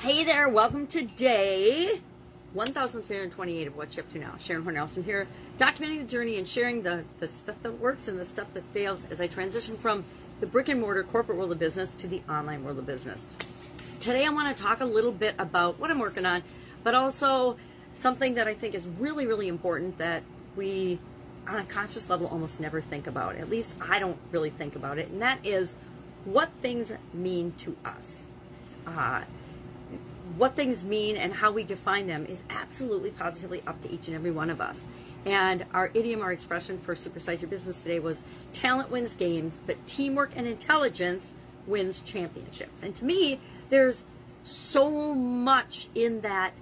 Hey there, welcome to day 1328 of What's Up to Now. Sharon Horne-Ellstrom here, documenting the journey and sharing the, the stuff that works and the stuff that fails as I transition from the brick and mortar corporate world of business to the online world of business. Today I want to talk a little bit about what I'm working on, but also something that I think is really, really important that we on a conscious level almost never think about. At least I don't really think about it, and that is what things mean to us. Uh, what things mean and how we define them is absolutely positively up to each and every one of us. And our idiom, our expression for Supersize Your Business today was talent wins games, but teamwork and intelligence wins championships. And to me, there's so much in that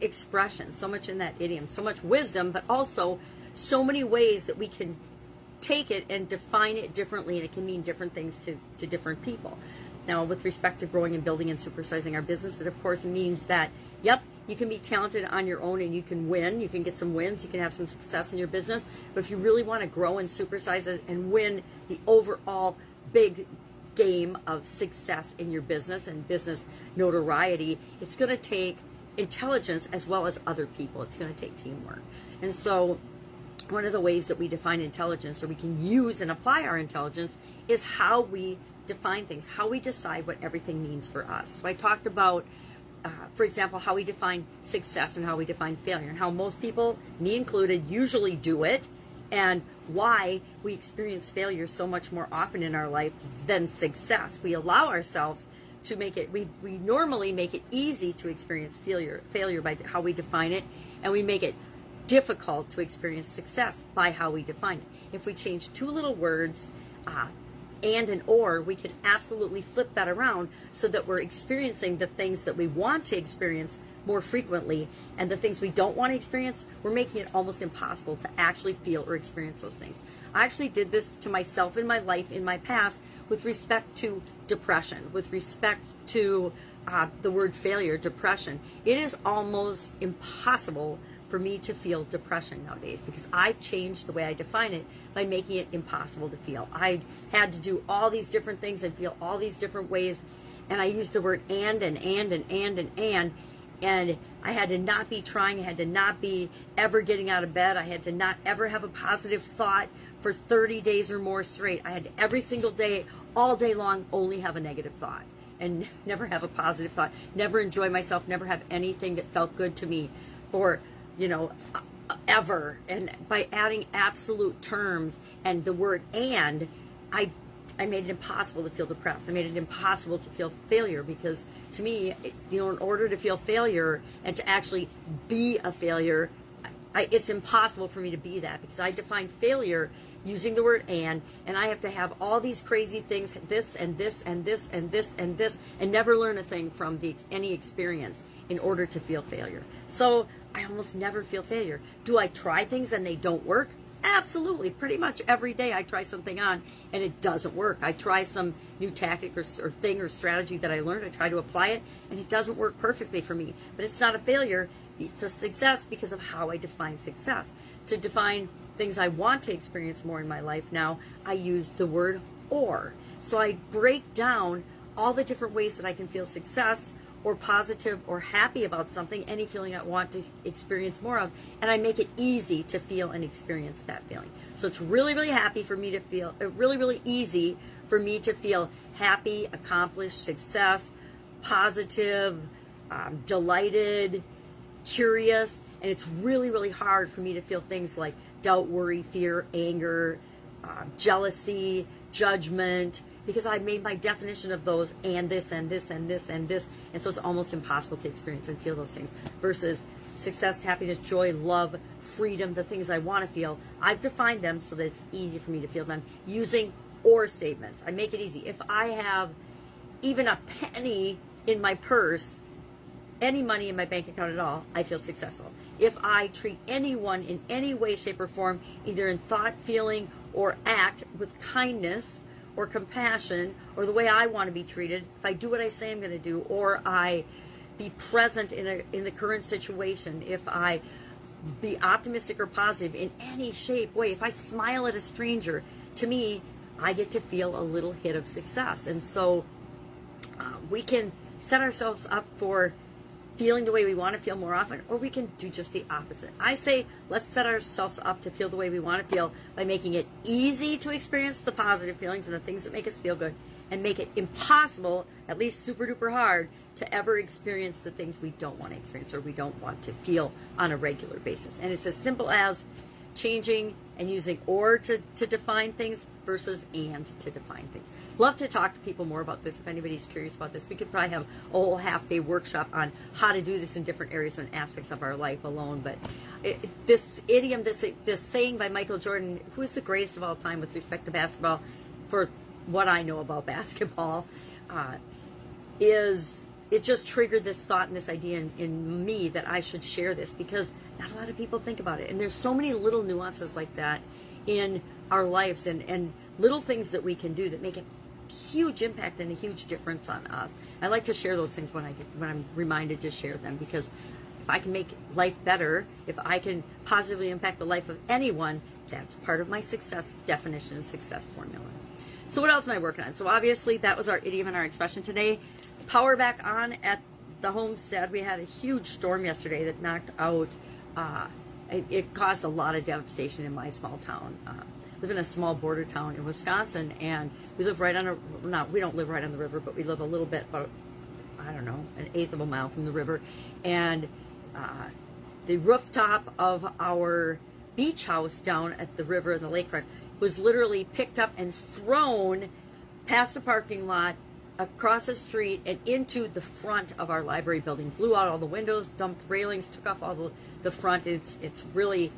expression, so much in that idiom, so much wisdom, but also so many ways that we can take it and define it differently, and it can mean different things to, to different people. Now, with respect to growing and building and supersizing our business, it of course means that, yep, you can be talented on your own and you can win. You can get some wins. You can have some success in your business. But if you really want to grow and supersize it and win the overall big game of success in your business and business notoriety, it's going to take intelligence as well as other people. It's going to take teamwork. And so, one of the ways that we define intelligence or we can use and apply our intelligence is how we define things, how we decide what everything means for us. So I talked about, uh, for example, how we define success and how we define failure, and how most people, me included, usually do it, and why we experience failure so much more often in our life than success. We allow ourselves to make it, we, we normally make it easy to experience failure, failure by how we define it, and we make it difficult to experience success by how we define it. If we change two little words, uh, and an or, we can absolutely flip that around so that we're experiencing the things that we want to experience more frequently and the things we don't want to experience, we're making it almost impossible to actually feel or experience those things. I actually did this to myself in my life, in my past, with respect to depression, with respect to uh, the word failure, depression. It is almost impossible for me to feel depression nowadays because I changed the way I define it by making it impossible to feel. I had to do all these different things and feel all these different ways. And I used the word and and and and and and and. And I had to not be trying. I had to not be ever getting out of bed. I had to not ever have a positive thought for 30 days or more straight. I had to every single day, all day long, only have a negative thought and never have a positive thought. Never enjoy myself. Never have anything that felt good to me for you know, ever. And by adding absolute terms and the word and, I I made it impossible to feel depressed. I made it impossible to feel failure because to me, you know, in order to feel failure and to actually be a failure, I, it's impossible for me to be that because I define failure using the word and, and I have to have all these crazy things, this and this and this and this and this, and never learn a thing from the any experience in order to feel failure. So I almost never feel failure. Do I try things and they don't work? Absolutely. Pretty much every day I try something on and it doesn't work. I try some new tactic or, or, thing or strategy that I learned. I try to apply it and it doesn't work perfectly for me. But it's not a failure. It's a success because of how I define success. To define things I want to experience more in my life now, I use the word or. So I break down all the different ways that I can feel success or positive or happy about something, any feeling I want to experience more of, and I make it easy to feel and experience that feeling. So it's really, really happy for me to feel, uh, really, really easy for me to feel happy, accomplished, success, positive, um, delighted, curious, and it's really, really hard for me to feel things like doubt, worry, fear, anger, uh, jealousy, judgment, because I made my definition of those and this and this and this and this. And so it's almost impossible to experience and feel those things versus success, happiness, joy, love, freedom, the things I want to feel. I've defined them so that it's easy for me to feel them using or statements. I make it easy. If I have even a penny in my purse, any money in my bank account at all, I feel successful. If I treat anyone in any way, shape, or form, either in thought, feeling, or act with kindness, or compassion or the way I want to be treated, if I do what I say I'm going to do, or I be present in a in the current situation, if I be optimistic or positive in any shape, way, if I smile at a stranger, to me, I get to feel a little hit of success. And so uh, we can set ourselves up for feeling the way we want to feel more often, or we can do just the opposite. I say let's set ourselves up to feel the way we want to feel by making it easy to experience the positive feelings and the things that make us feel good, and make it impossible, at least super duper hard, to ever experience the things we don't want to experience or we don't want to feel on a regular basis. And it's as simple as changing and using or to, to define things versus and to define things. Love to talk to people more about this if anybody's curious about this. We could probably have a whole half day workshop on how to do this in different areas and aspects of our life alone. But it, this idiom, this this saying by Michael Jordan, who is the greatest of all time with respect to basketball, for what I know about basketball, uh, is it just triggered this thought and this idea in, in, me that I should share this because not a lot of people think about it. And there's so many little nuances like that in our lives and, and little things that we can do that make a huge impact and a huge difference on us. I like to share those things when I when I'm reminded to share them because if I can make life better, if I can positively impact the life of anyone, that's part of my success definition and success formula. So what else am I working on? So obviously that was our idiom and our expression today power back on at the homestead. We had a huge storm yesterday that knocked out, uh, it, it, caused a lot of devastation in my small town. Uh, live in a small border town in Wisconsin, and we live right on a, not, we don't live right on the river, but we live a little bit, about, I don't know, an eighth of a mile from the river. And uh, the rooftop of our beach house down at the river and the lakefront was literally picked up and thrown past the parking lot across the street and into the front of our library building. Blew out all the windows, dumped railings, took off all the, the front. It's it's really,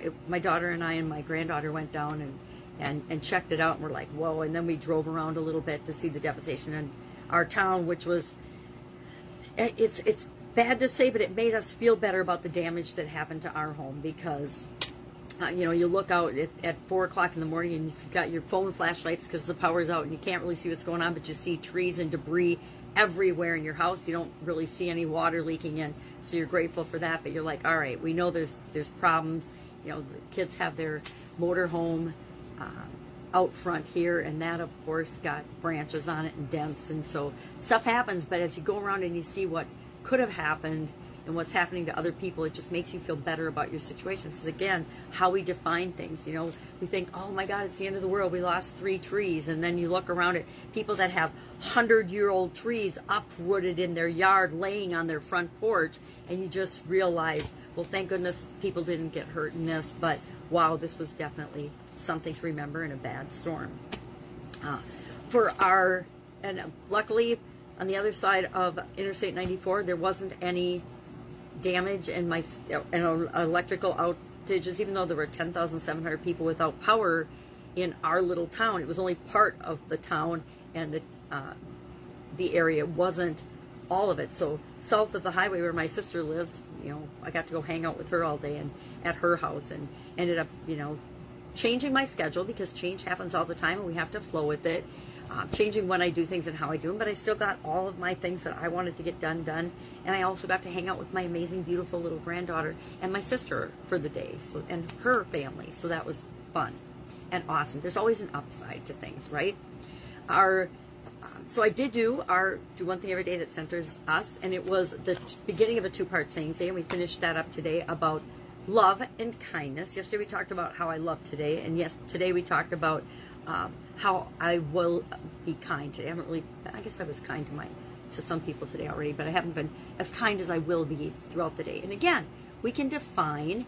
it, my daughter and I and my granddaughter went down and, and, and checked it out and we're like, whoa. And then we drove around a little bit to see the devastation in our town, which was, it's, it's bad to say, but it made us feel better about the damage that happened to our home because uh, you know, you look out at, at, four o'clock in the morning and you've got your phone flashlights because the power's out and you can't really see what's going on, but you see trees and debris everywhere in your house. You don't really see any water leaking in, so you're grateful for that. But you're like, all right, we know there's there's problems. You know, the kids have their motor home uh, out front here, and that of course got branches on it and dents, and so stuff happens. But as you go around and you see what could have happened and what's happening to other people, it just makes you feel better about your situation. This is again how we define things. You know, we think, oh my God, it's the end of the world. We lost three trees, and then you look around at people that have hundred-year-old trees uprooted in their yard, laying on their front porch, and you just realize, well, thank goodness people didn't get hurt in this, but wow, this was definitely something to remember in a bad storm. Uh, for our, and luckily on the other side of Interstate 94, there wasn't any damage and my and electrical outages, even though there were 10,700 people without power in our little town, it was only part of the town and the uh, the area wasn't all of it. So south of the highway where my sister lives, you know, I got to go hang out with her all day and at her house and ended up, you know, changing my schedule because change happens all the time and we have to flow with it uh, changing when I do things and how I do them, but I still got all of my things that I wanted to get done done. And I also got to hang out with my amazing, beautiful little granddaughter and my sister for the day, so and her family. So that was fun and awesome. There's always an upside to things, right? Our so I did do our do one thing every day that centers us, and it was the beginning of a two-part saying day, and we finished that up today about love and kindness. Yesterday we talked about how I love today, and yes, today we talked about um, how I will be kind today. I haven't really, I guess I was kind to my, to some people today already, but I haven't been as kind as I will be throughout the day. And again, we can define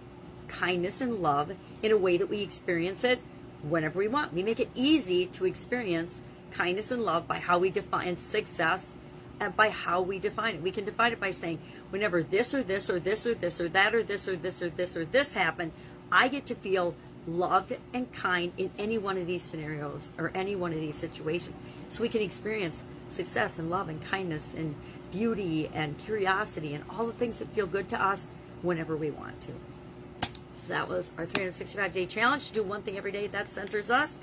kindness and love in a way that we experience it whenever we want. We make it easy to experience kindness and love by how we define success and by how we define it. We can define it by saying, whenever this or this or this or this or that or this or this or this or this happen, I get to feel loved and kind in any one of these scenarios or any one of these situations. So we can experience success and love and kindness and beauty and curiosity and all the things that feel good to us whenever we want to. So that was our 365 day challenge to do one thing every day that centers us.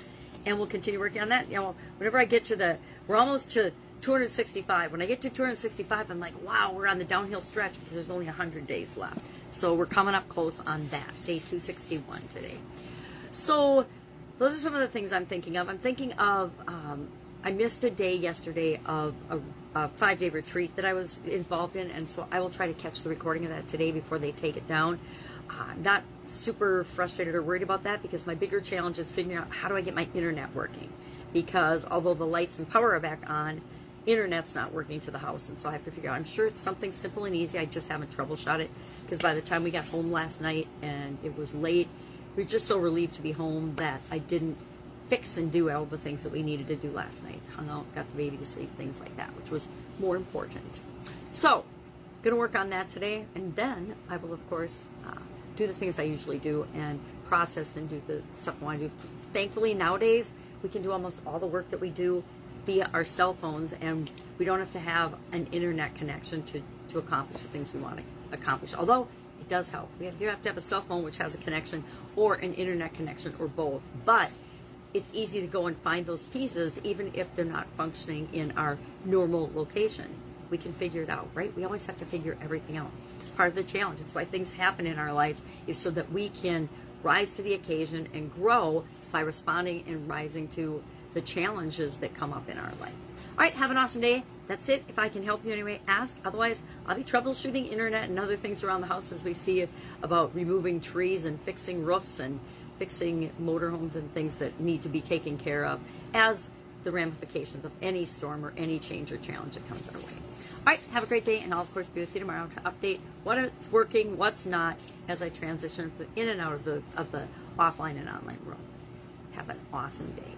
And we'll continue working on that. You know, whenever I get to the, we're almost to 265. When I get to 265, I'm like, wow, we're on the downhill stretch because there's only 100 days left. So we're coming up close on that, day 261 today. So those are some of the things I'm thinking of. I'm thinking of, um, I missed a day yesterday of a, a five day retreat that I was involved in, and so I will try to catch the recording of that today before they take it down. Uh, not super frustrated or worried about that because my bigger challenge is figuring out how do I get my internet working. Because although the lights and power are back on, internet's not working to the house, and so I have to figure out. I'm sure it's something simple and easy. I just haven't troubleshot it because by the time we got home last night and it was late, we were just so relieved to be home that I didn't fix and do all the things that we needed to do last night. Hung out, got the baby to sleep, things like that, which was more important. So, to work on that today, and then I will, of course, uh, do the things I usually do and process and do the stuff I want to do. Thankfully, nowadays, we can do almost all the work that we do via our cell phones, and we don't have to have an internet connection to, to accomplish the things we want to accomplish. Although it does help. We have, you have to have a cell phone which has a connection or an internet connection or both. But it's easy to go and find those pieces even if they're not functioning in our normal location. We can figure it out, right? We always have to figure everything out. It's part of the challenge. It's why things happen in our lives is so that we can rise to the occasion and grow by responding and rising to the challenges that come up in our life. All right, have an awesome day. That's it. If I can help you anyway, ask. Otherwise, I'll be troubleshooting internet and other things around the house as we see it about removing trees and fixing roofs and fixing motorhomes and things that need to be taken care of as the ramifications of any storm or any change or challenge that comes our way. Right, have a great day, and I'll, of course, be with you tomorrow to update what's working, what's not, as I transition in and out of the, of the offline and online world. Have an awesome day.